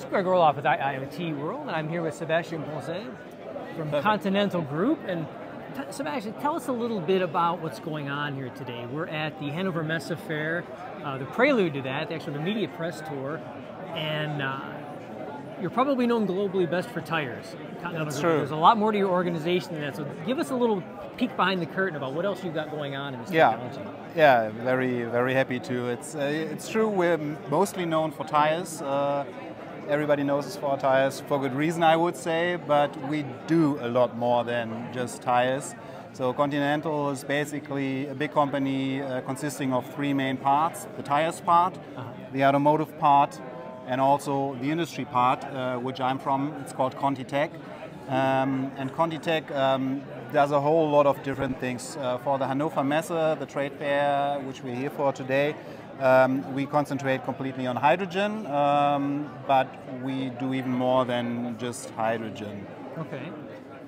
This is Greg Orloff with IIoT World, and I'm here with Sébastien Bonset from Continental Group. And Sébastien, tell us a little bit about what's going on here today. We're at the Hannover Messe Fair, uh, the prelude to that, actually the media press tour, and uh, you're probably known globally best for tires. That's true. There's a lot more to your organization than that. So give us a little peek behind the curtain about what else you've got going on in this yeah. technology. Yeah, very very happy to. It's uh, it's true. We're mostly known for tires. Uh, everybody knows us for our tires for good reason, I would say. But we do a lot more than just tires. So Continental is basically a big company uh, consisting of three main parts: the tires part, -huh. the automotive part, and also the industry part, uh, which I'm from. It's called ContiTech. Um, and ContiTech um, does a whole lot of different things. Uh, for the Hannover Messe, the trade fair, which we're here for today, um, we concentrate completely on hydrogen, um, but we do even more than just hydrogen. Okay.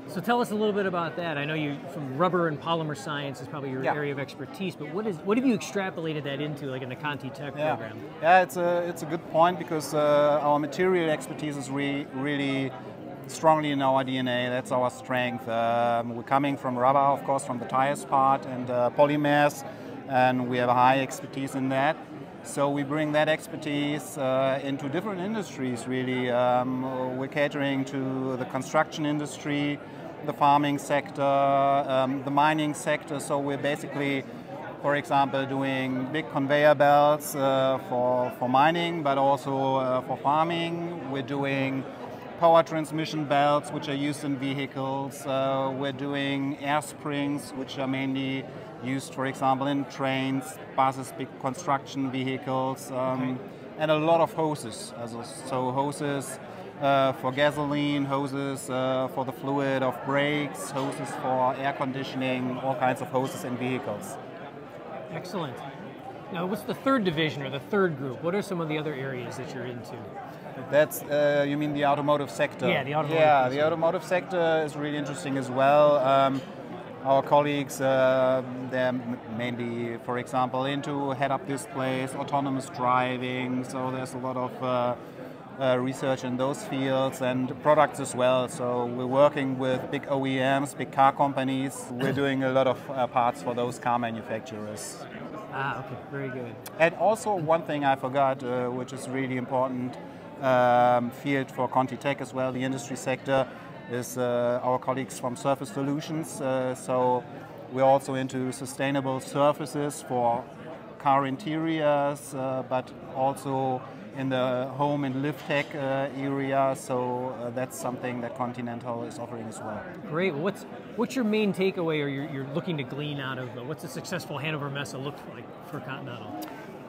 So tell us a little bit about that. I know you from rubber and polymer science is probably your yeah. area of expertise, but what is what have you extrapolated that into, like in the ContiTech yeah. program? Yeah, it's a it's a good point because uh, our material expertise is really really strongly in our DNA. That's our strength. Um, we're coming from rubber, of course, from the tires part and uh, polymers, and we have a high expertise in that. So we bring that expertise uh, into different industries, really. Um, we're catering to the construction industry, the farming sector, um, the mining sector. So we're basically, for example, doing big conveyor belts uh, for, for mining, but also uh, for farming. We're doing power transmission belts, which are used in vehicles. Uh, we're doing air springs, which are mainly used, for example, in trains, buses, big construction vehicles, um, okay. and a lot of hoses. So hoses uh, for gasoline, hoses uh, for the fluid of brakes, hoses for air conditioning, all kinds of hoses in vehicles. Excellent. Now, what's the third division or the third group? What are some of the other areas that you're into? That's uh, you mean the automotive sector? Yeah, the automotive. Yeah, the automotive sector is really interesting as well. Um, our colleagues, uh, they're mainly, for example, into head-up displays, autonomous driving. So there's a lot of uh, uh, research in those fields and products as well. So we're working with big OEMs, big car companies. We're doing a lot of uh, parts for those car manufacturers. Ah, okay, very good. And also one thing I forgot, uh, which is really important um, field for ContiTech as well, the industry sector, is uh, our colleagues from Surface Solutions. Uh, so we're also into sustainable surfaces for car interiors, uh, but also in the home and lift tech uh, area. So uh, that's something that Continental is offering as well. Great. What's what's your main takeaway, or you're, you're looking to glean out of what's a successful Hannover Messe look like for Continental?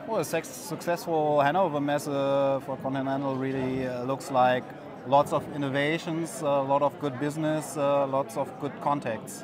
Well, a successful Hannover Messe for Continental really uh, looks like lots of innovations, a lot of good business, uh, lots of good contacts.